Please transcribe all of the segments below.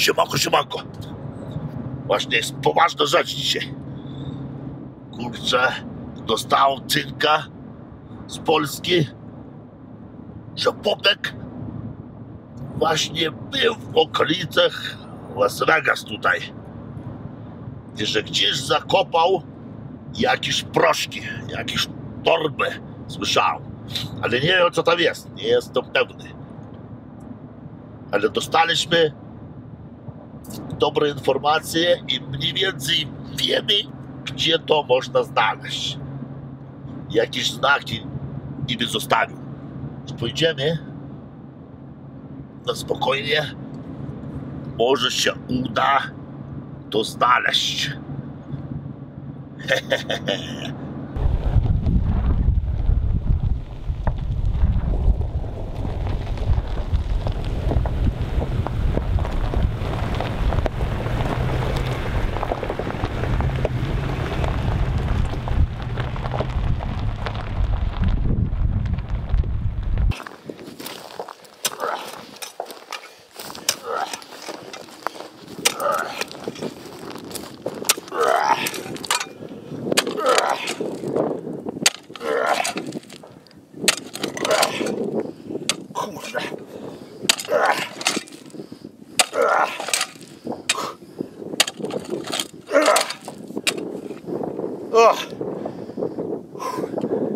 Siemanko, siemanko. Właśnie jest poważna rzecz dzisiaj. Kurczę, dostałem cynka z Polski, że Popek właśnie był w okolicach Las Vegas tutaj. I że gdzieś zakopał jakieś proszki, jakieś torby. Słyszałem. Ale nie wiem, co tam jest. Nie jestem pewny. Ale dostaliśmy dobre informacje i mniej więcej wiemy, gdzie to można znaleźć. Jakieś znaki niby zostawił. Pójdziemy na spokojnie. Może się uda to znaleźć. Kurde.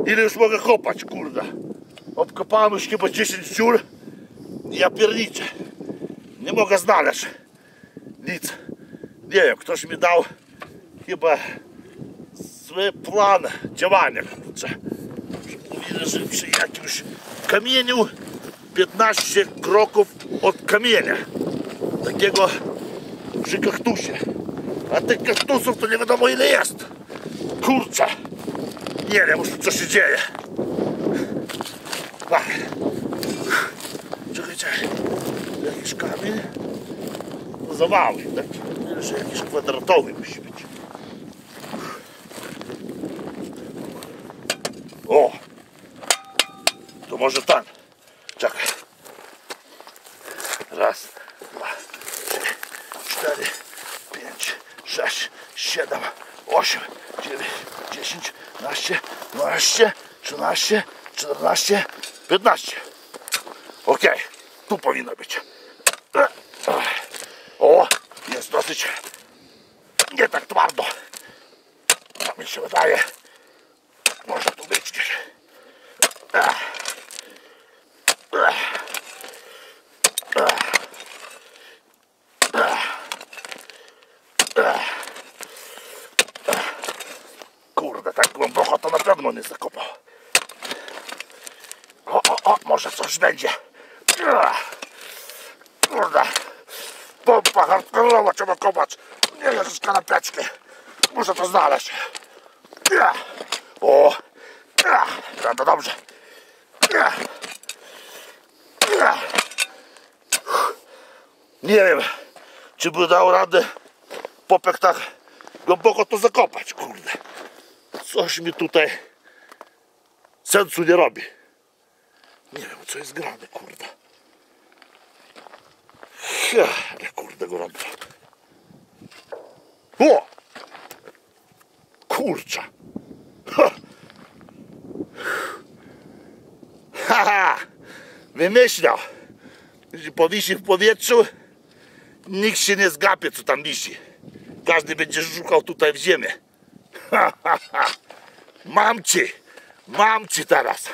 Ile już mogę kopać, kurde? Obkopałem już chyba 10 dziur. Ja pierniczę. Nie mogę znaleźć. Nic. Nie wiem, ktoś mi dał chyba zły plan działania, kurczę. Mówili, że przy jakimś kamieniu 15 kroków od kamienia. Takiego przy kaktusie. A tych kaktusów to nie wiadomo ile jest. Kurczę. Nie wiem już co się dzieje. Ach. Czekaj, czekaj. Jakiś kamień. No za mały, tak? Że jakiś kwadratowy musi być. O! To może ten. Czekaj. Raz, dwa, trzy, cztery, pięć, sześć, siedem, osiem, dziewięć, dziesięć, jedenaście, dwanaście, trzynaście, czternaście, piętnaście. Okej, tu powinno być. O, jest dosyć nie tak twardo. Tak mi się wydaje. Może tu być gdzieś. Ech. Ech. Ech. Ech. Ech. Ech. Kurde, tak nie zakopał. O, o, o, może coś będzie. Kurde. Pompa hardkorowa trzeba kopać. Nie jest z kanapeczki. Muszę to znaleźć. O, no to dobrze. Nie wiem, czy by dał radę popek tak głęboko to zakopać, kurde. Coś mi tutaj sensu nie robi. Nie wiem, co jest grane, kurde. Ja, ale kurde gorąco. O! Kurcza. Ha! Haha! Wymyślał. Jeśli powisi w powietrzu, nikt się nie zgapie, co tam wisi. Każdy będzie szukał tutaj w ziemię. Ha, ha, ha. Mam ci! Mam ci teraz!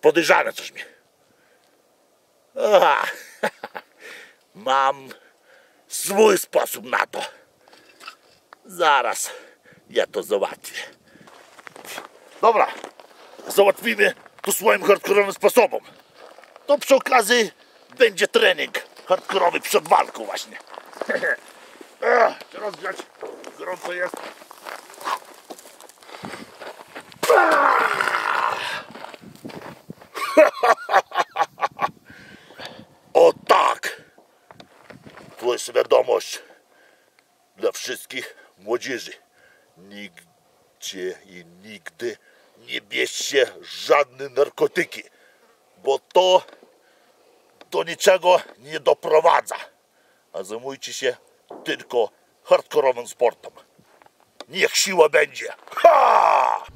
Podejrzane coś mi. Aha. Mam swój sposób na to. Zaraz ja to załatwię. Dobra, załatwimy to swoim hardkorowym sposobem. To przy okazji będzie trening hardkorowy przed walką właśnie. Ech, Rozgrzać, gorąco jest. O tak! Tu jest wiadomość dla wszystkich młodzieży. Nigdzie i nigdy nie bierzcie żadne narkotyki, bo to do niczego nie doprowadza. A zajmujcie się tylko hardkorowym sportem. Niech siła będzie. Ha!